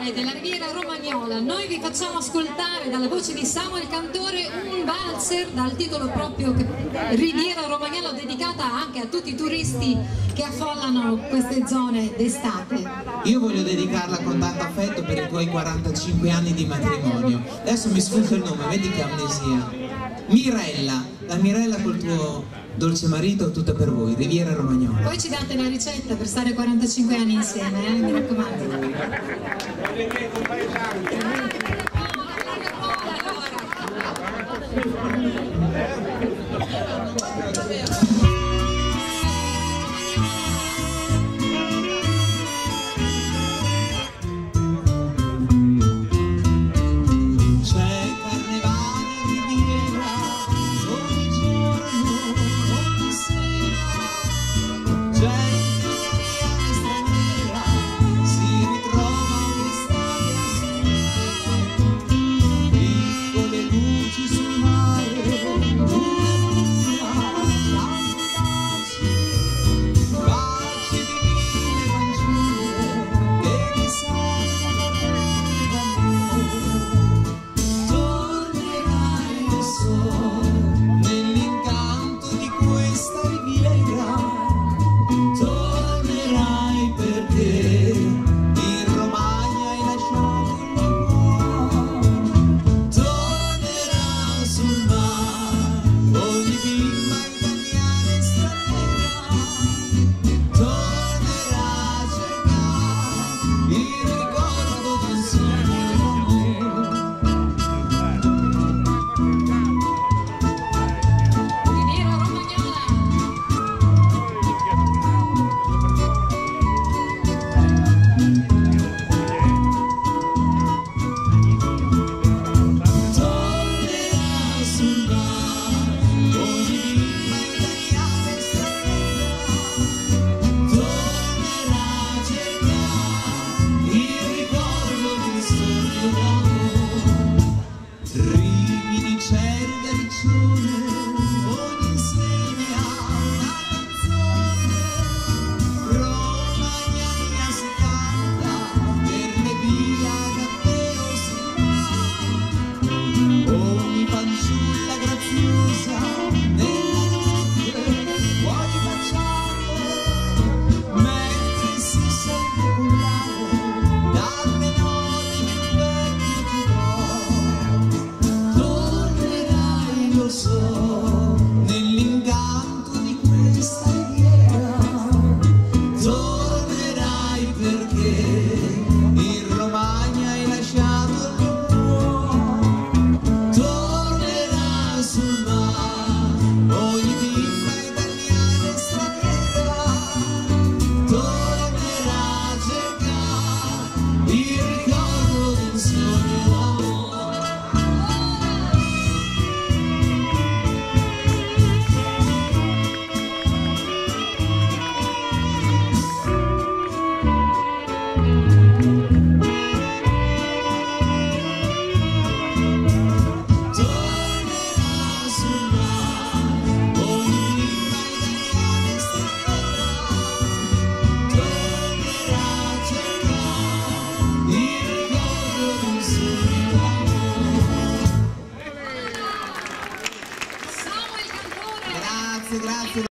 tradizionale della Riviera Romagnola. Noi vi facciamo ascoltare dalla voce di Samuel Cantore un valzer dal titolo proprio Riviera Romagnola dedicata anche a tutti i turisti che affollano queste zone d'estate. Io voglio dedicarla con tanto affetto per i tuoi 45 anni di matrimonio. Adesso mi sfugge il nome, vedi che amnesia. Mirella, la Mirella col tuo dolce marito, tutta per voi, Riviera Romagnola. Poi ci date la ricetta per stare 45 anni insieme, eh? mi raccomando. 我